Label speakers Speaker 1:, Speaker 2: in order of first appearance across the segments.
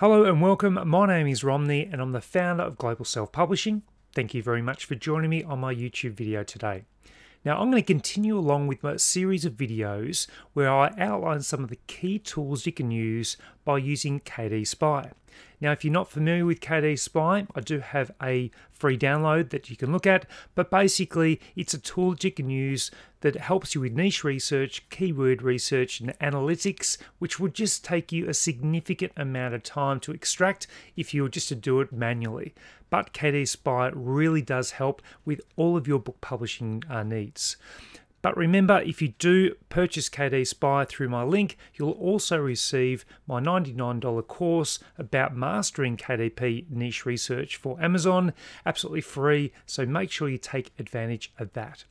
Speaker 1: Hello and welcome. My name is Romney and I'm the founder of Global Self Publishing. Thank you very much for joining me on my YouTube video today. Now, I'm going to continue along with my series of videos where I outline some of the key tools you can use by using KD Spy. Now, if you're not familiar with KD Spy, I do have a free download that you can look at, but basically, it's a tool that you can use that helps you with niche research, keyword research, and analytics, which would just take you a significant amount of time to extract if you were just to do it manually. But KD Spy really does help with all of your book publishing uh, needs. But remember, if you do purchase KD Spy through my link, you'll also receive my $99 course about mastering KDP niche research for Amazon, absolutely free. So make sure you take advantage of that.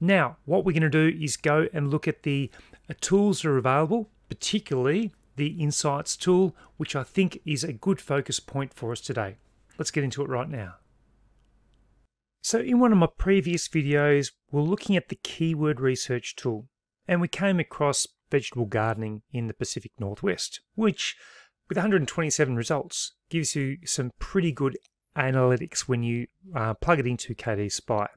Speaker 1: Now, what we're going to do is go and look at the uh, tools that are available, particularly the Insights tool, which I think is a good focus point for us today. Let's get into it right now. So in one of my previous videos, we're looking at the keyword research tool, and we came across vegetable gardening in the Pacific Northwest, which with 127 results gives you some pretty good analytics when you uh, plug it into KD Spy.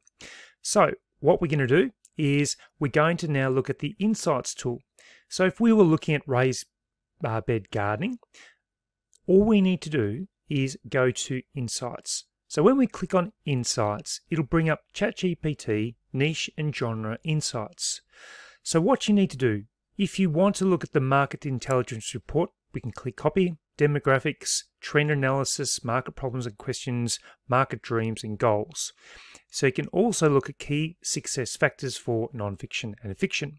Speaker 1: So what we're going to do is we're going to now look at the Insights tool. So if we were looking at raised uh, bed gardening, all we need to do is go to Insights. So when we click on Insights, it'll bring up ChatGPT Niche and Genre Insights. So what you need to do, if you want to look at the Market Intelligence Report, we can click Copy, Demographics, Trend Analysis, Market Problems and Questions, Market Dreams and Goals. So you can also look at key success factors for nonfiction and fiction.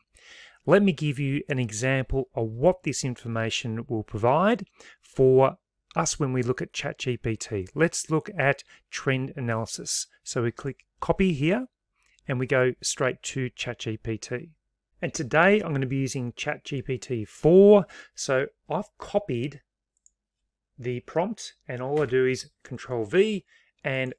Speaker 1: Let me give you an example of what this information will provide for us when we look at ChatGPT. Let's look at trend analysis. So we click copy here and we go straight to ChatGPT. And today I'm going to be using ChatGPT 4. So I've copied the prompt and all I do is control V and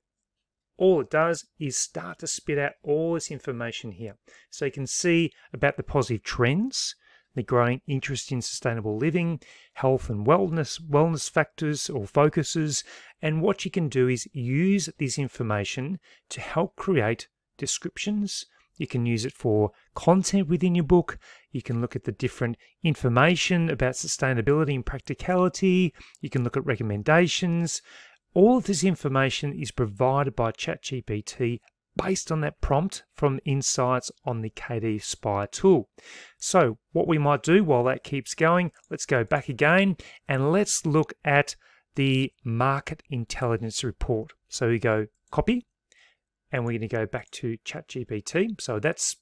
Speaker 1: all it does is start to spit out all this information here. So you can see about the positive trends, the growing interest in sustainable living, health and wellness, wellness factors or focuses, and what you can do is use this information to help create descriptions. You can use it for content within your book. You can look at the different information about sustainability and practicality. You can look at recommendations. All of this information is provided by ChatGPT based on that prompt from insights on the KD Spy tool. So what we might do while that keeps going, let's go back again and let's look at the market intelligence report. So we go copy and we're going to go back to ChatGPT. So that's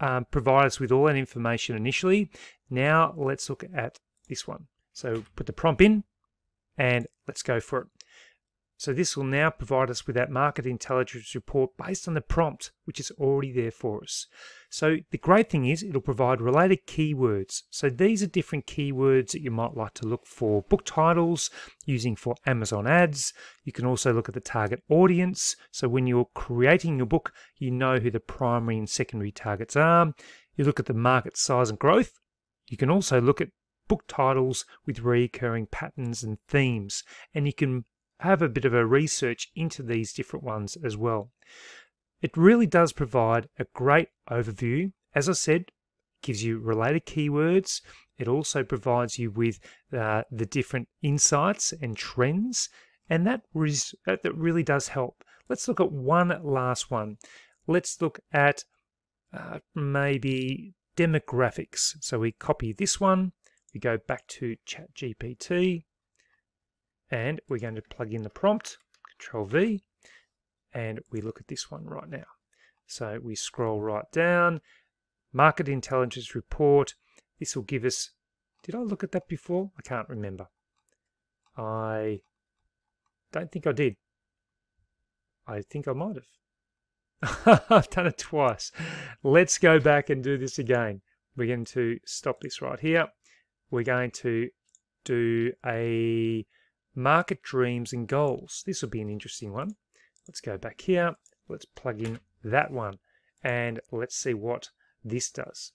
Speaker 1: um, provide us with all that information initially. Now let's look at this one. So put the prompt in and let's go for it. So this will now provide us with that market intelligence report based on the prompt, which is already there for us. So the great thing is it'll provide related keywords. So these are different keywords that you might like to look for book titles using for Amazon ads. You can also look at the target audience. So when you're creating your book, you know who the primary and secondary targets are. You look at the market size and growth. You can also look at book titles with recurring patterns and themes, and you can have a bit of a research into these different ones as well. It really does provide a great overview. As I said, gives you related keywords. It also provides you with uh, the different insights and trends, and that, that really does help. Let's look at one last one. Let's look at uh, maybe demographics. So we copy this one, we go back to ChatGPT, and we're going to plug in the prompt, Control V, and we look at this one right now. So we scroll right down, Market Intelligence Report. This will give us, did I look at that before? I can't remember. I don't think I did. I think I might have. I've done it twice. Let's go back and do this again. We're going to stop this right here. We're going to do a market dreams and goals. This will be an interesting one. Let's go back here. Let's plug in that one and let's see what this does.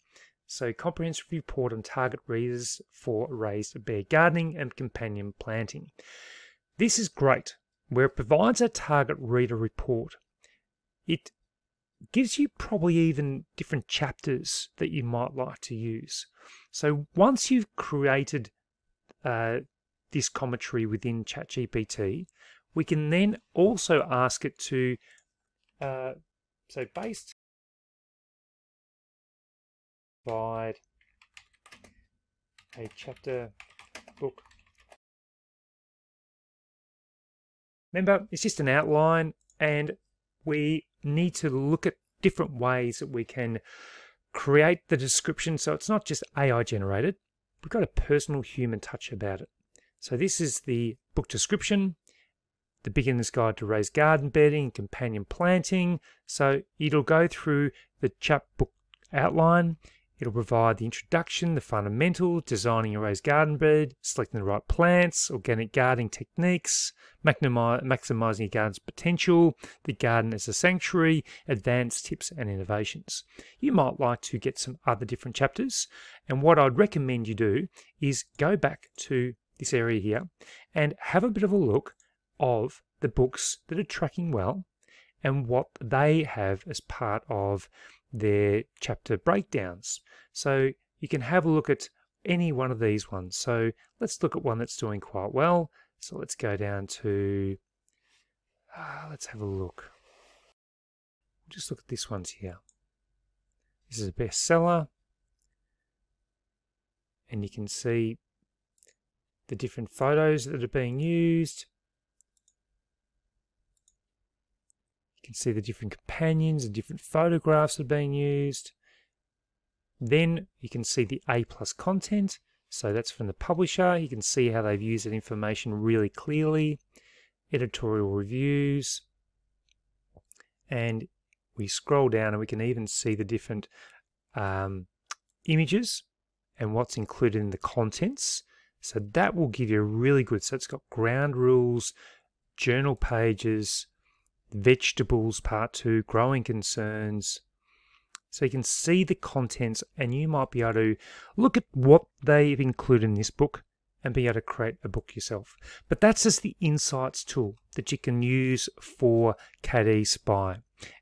Speaker 1: So, comprehensive report on target readers for raised bed gardening and companion planting. This is great, where it provides a target reader report. It gives you probably even different chapters that you might like to use. So, once you've created uh, this commentary within ChatGPT, we can then also ask it to, uh, so based provide a chapter book. Remember, it's just an outline, and we need to look at different ways that we can create the description so it's not just AI generated. We've got a personal human touch about it. So this is the book description, the beginner's guide to raised garden bedding, companion planting. So it'll go through the chapbook outline. It'll provide the introduction, the fundamental, designing a raised garden bed, selecting the right plants, organic gardening techniques, maximizing your garden's potential, the garden as a sanctuary, advanced tips and innovations. You might like to get some other different chapters, and what I'd recommend you do is go back to this area here and have a bit of a look of the books that are tracking well and what they have as part of their chapter breakdowns. So you can have a look at any one of these ones. So let's look at one that's doing quite well. So let's go down to, uh, let's have a look. Just look at this one's here. This is a bestseller. And you can see the different photos that are being used. You can see the different companions and different photographs that are being used. Then you can see the A plus content. So that's from the publisher. You can see how they've used that information really clearly. Editorial reviews. And we scroll down and we can even see the different um, images and what's included in the contents. So that will give you a really good, so it's got ground rules, journal pages, vegetables part two, growing concerns. So you can see the contents and you might be able to look at what they've included in this book and be able to create a book yourself. But that's just the insights tool that you can use for KD Spy.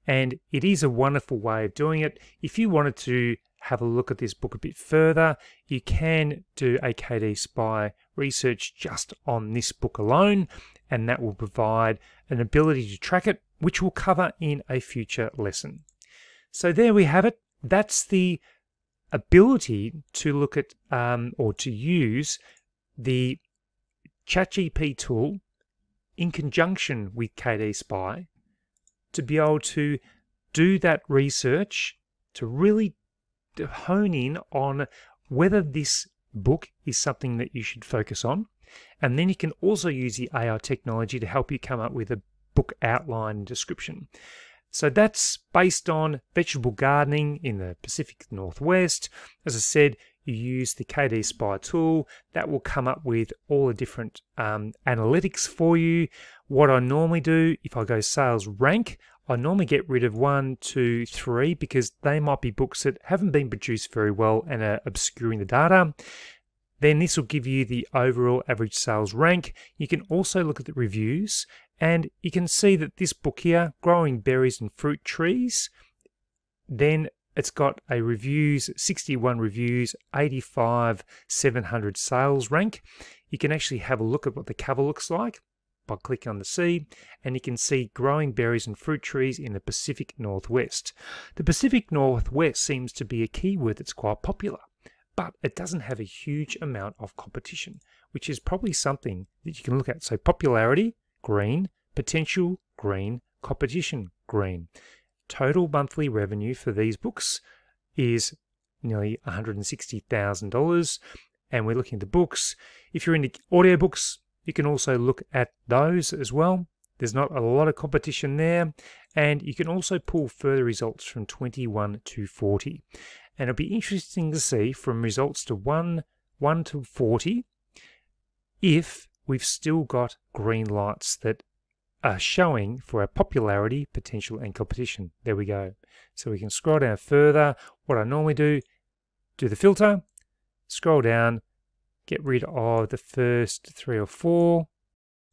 Speaker 1: And it is a wonderful way of doing it. If you wanted to have a look at this book a bit further, you can do a KD Spy research just on this book alone, and that will provide an ability to track it, which we'll cover in a future lesson. So there we have it. That's the ability to look at um, or to use the ChatGPT tool in conjunction with KD Spy to be able to do that research to really hone in on whether this book is something that you should focus on. And then you can also use the AI technology to help you come up with a book outline description. So that's based on vegetable gardening in the Pacific Northwest. As I said, you use the KD Spy tool that will come up with all the different um, analytics for you. What I normally do, if I go sales rank, I normally get rid of one, two, three because they might be books that haven't been produced very well and are obscuring the data. Then this will give you the overall average sales rank. You can also look at the reviews and you can see that this book here, Growing Berries and Fruit Trees, then it's got a reviews, 61 reviews, 85, 700 sales rank. You can actually have a look at what the cover looks like by clicking on the C, and you can see growing berries and fruit trees in the Pacific Northwest. The Pacific Northwest seems to be a keyword that's quite popular, but it doesn't have a huge amount of competition, which is probably something that you can look at. So popularity, green, potential, green, competition, green. Total monthly revenue for these books is nearly $160,000 and we're looking at the books. If you're into audiobooks, you can also look at those as well. There's not a lot of competition there. And you can also pull further results from 21 to 40. And it'll be interesting to see from results to 1, 1 to 40 if we've still got green lights that are showing for our popularity, potential, and competition. There we go. So we can scroll down further. What I normally do, do the filter, scroll down, get rid of the first three or four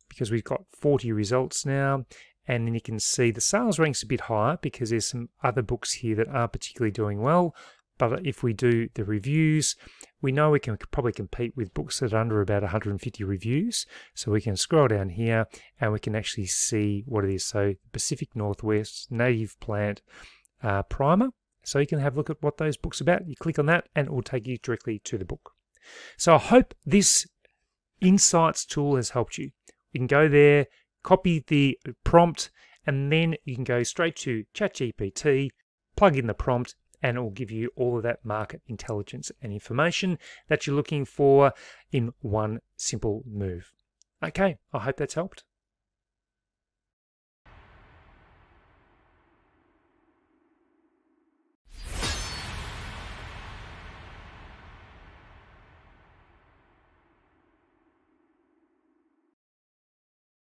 Speaker 1: because we've got 40 results now. And then you can see the sales rank's a bit higher because there's some other books here that aren't particularly doing well. But if we do the reviews, we know we can probably compete with books that are under about 150 reviews. So we can scroll down here and we can actually see what it is. So Pacific Northwest Native Plant uh, Primer. So you can have a look at what those books about. You click on that and it will take you directly to the book. So I hope this insights tool has helped you. You can go there, copy the prompt, and then you can go straight to ChatGPT, plug in the prompt, and it will give you all of that market intelligence and information that you're looking for in one simple move. Okay, I hope that's helped.